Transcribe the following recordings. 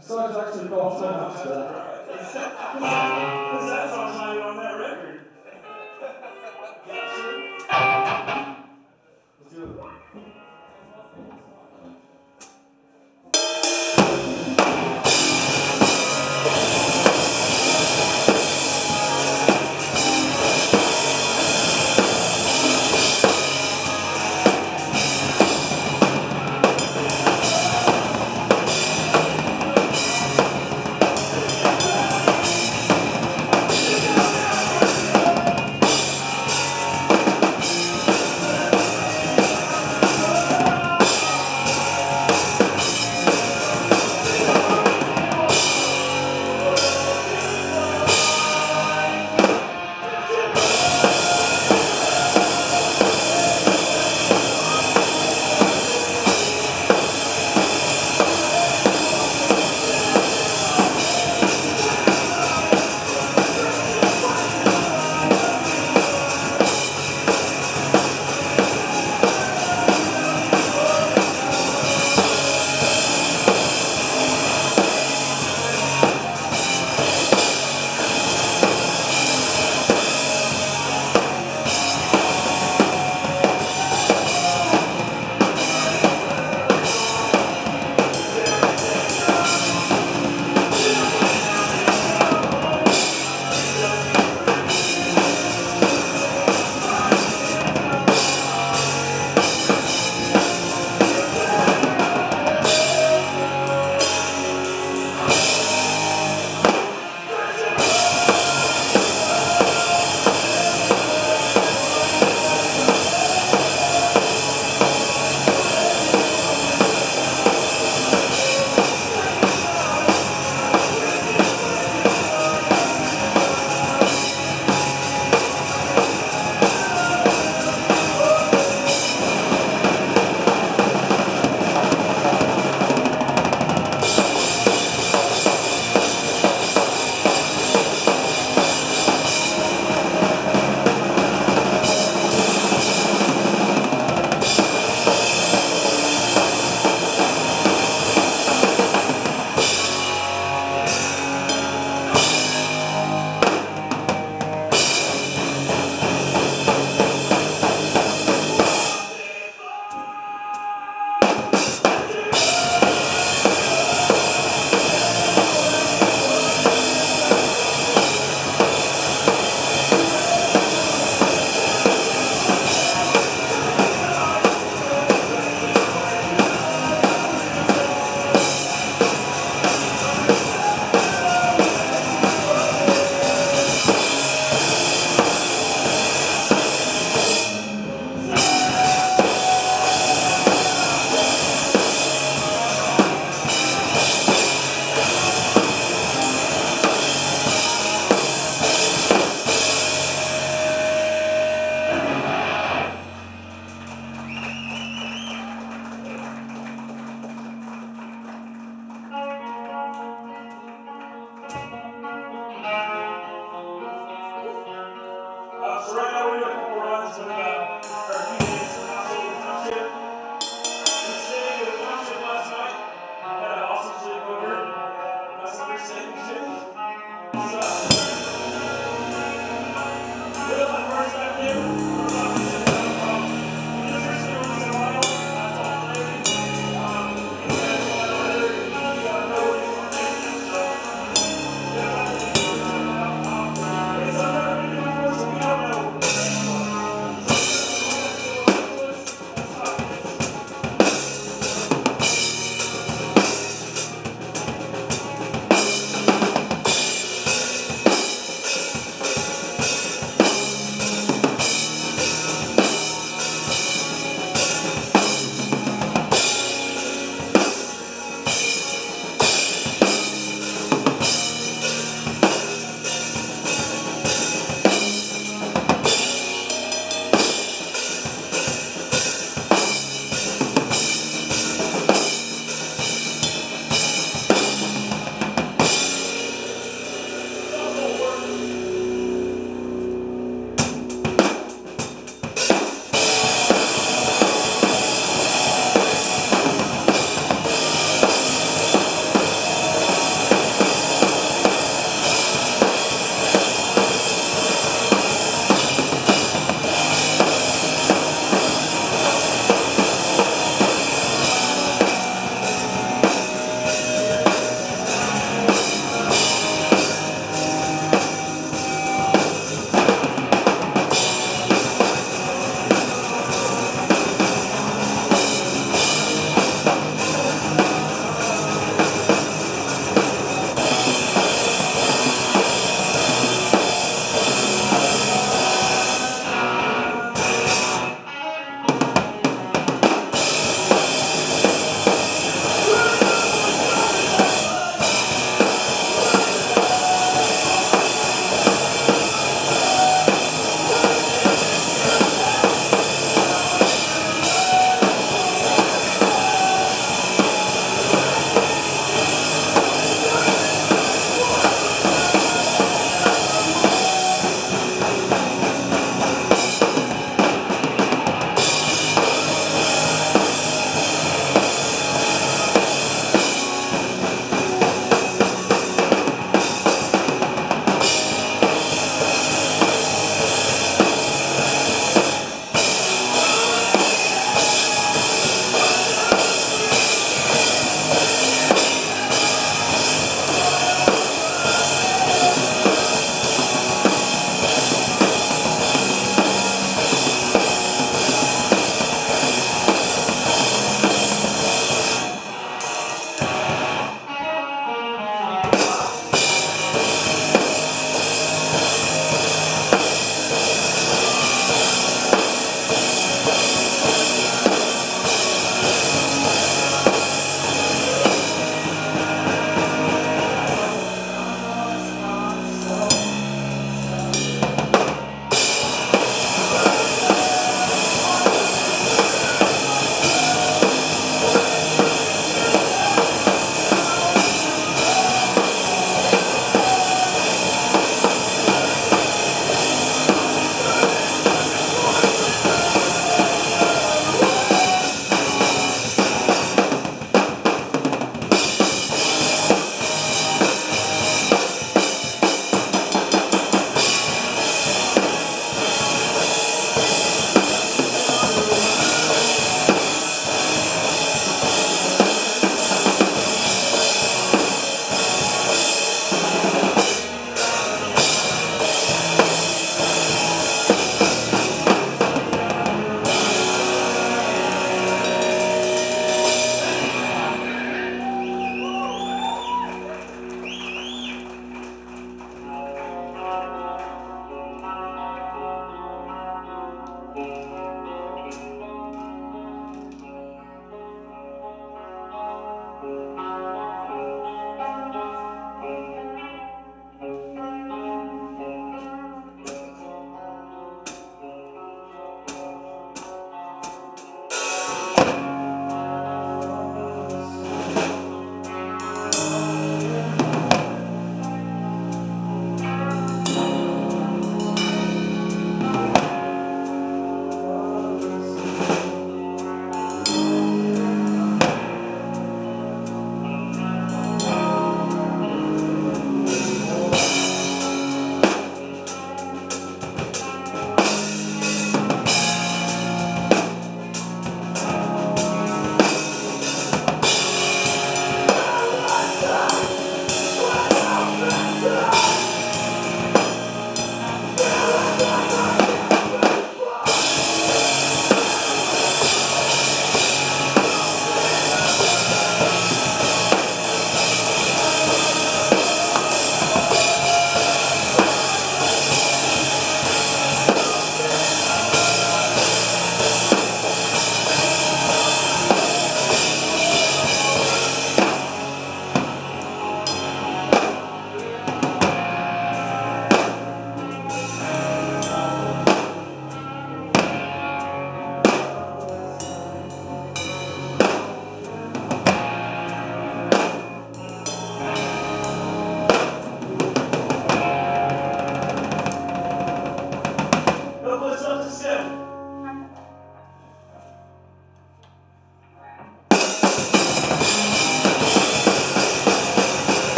so I'm to actually go off so much. Because that's on my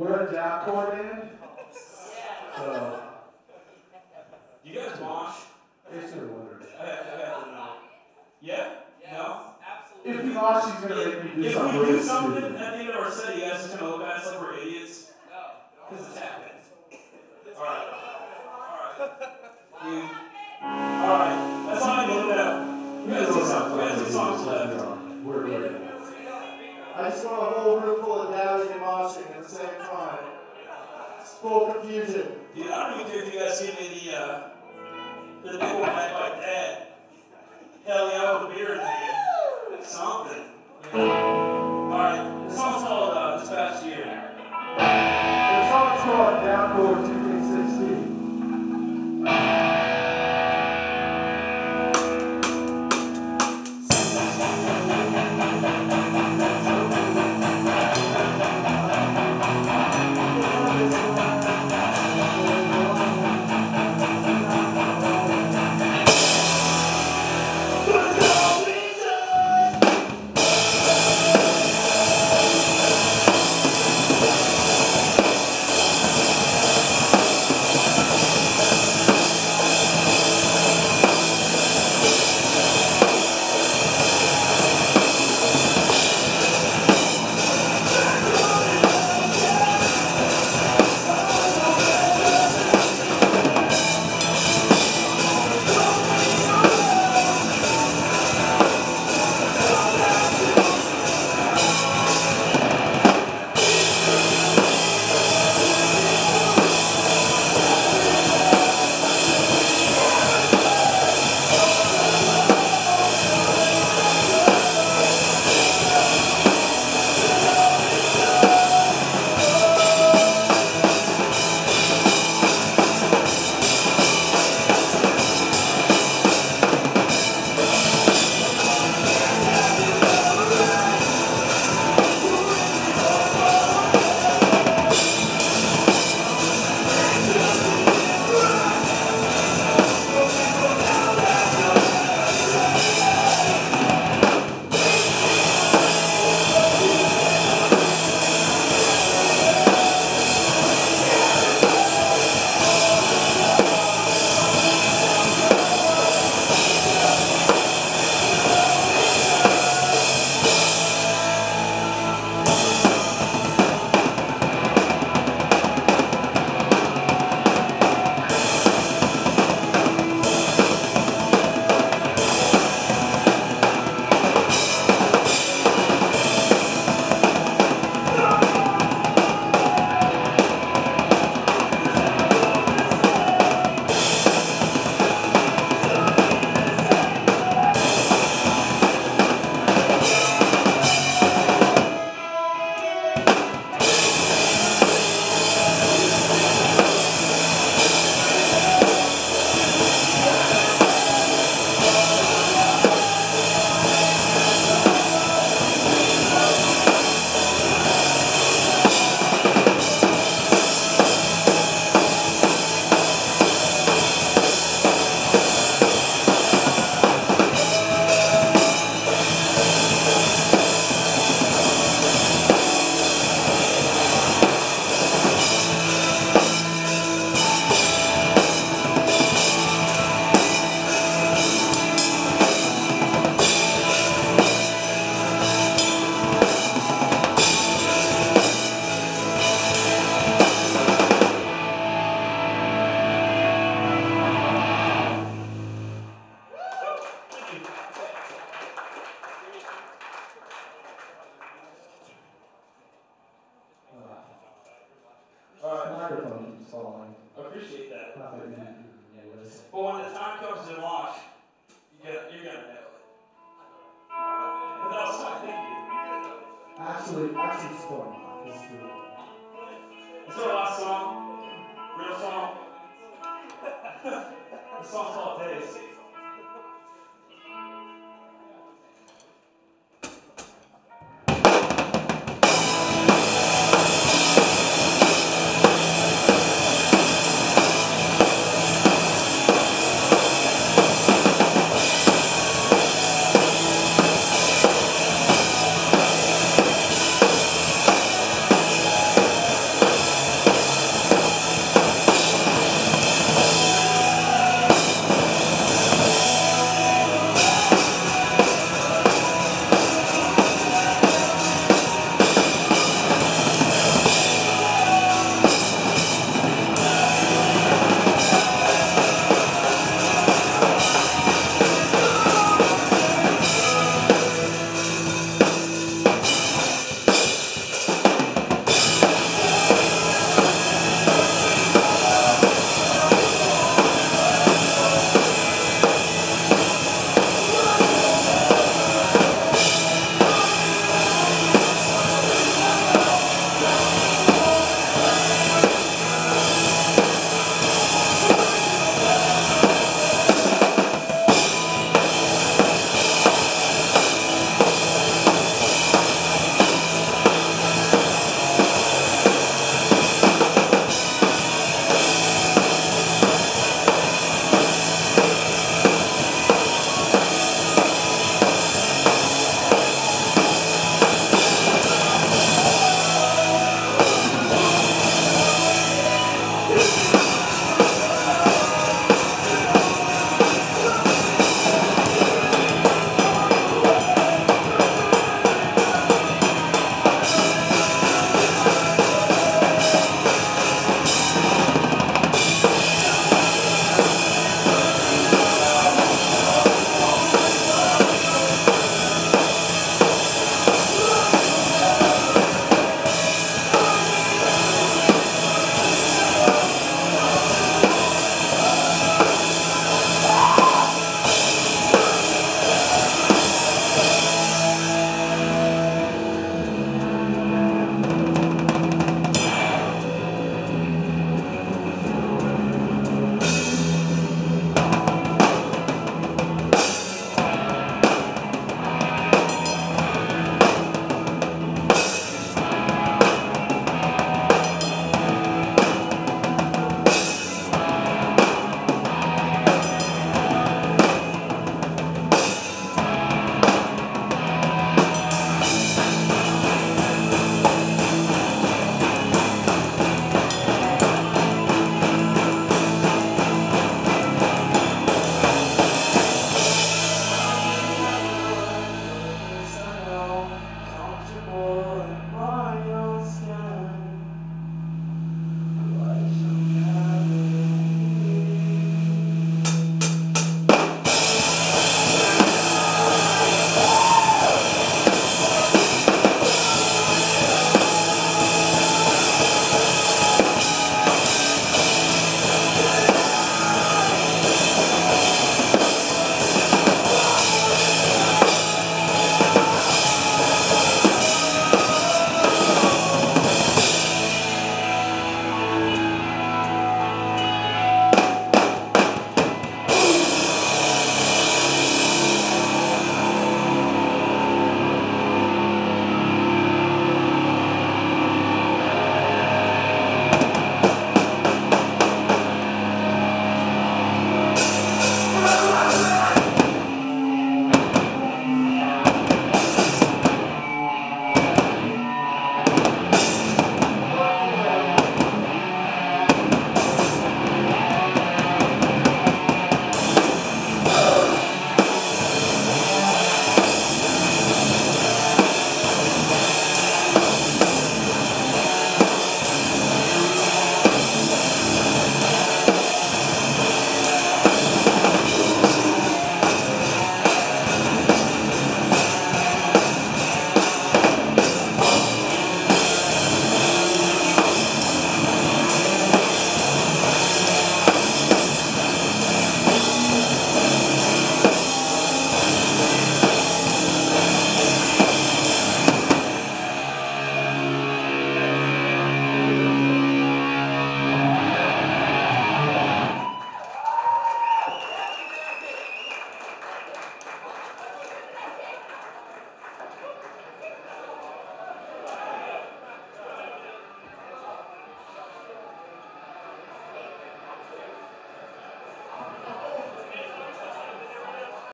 We're a jackpot band. So, You guys mosh? it's your wonder. I have, I have to know. Yeah? No? If you watch, she's gonna make me do If something we do something stupid. at the end of our set, you guys just gonna look at us like we're idiots? No. Because it's happened. Alright. Alright. You. Alright. That's all I need to know. We got two songs. We got two songs left. We're good. I want a whole room full of dabbing and moshing at the same time. It's full confusion. Dude, I don't even care if you guys see me the, uh, the big one like my dad. Hell yeah, with a beer in hand. Something. You know? Alright. This song's called, uh, This Past Year. The song's called Downpour 2K16.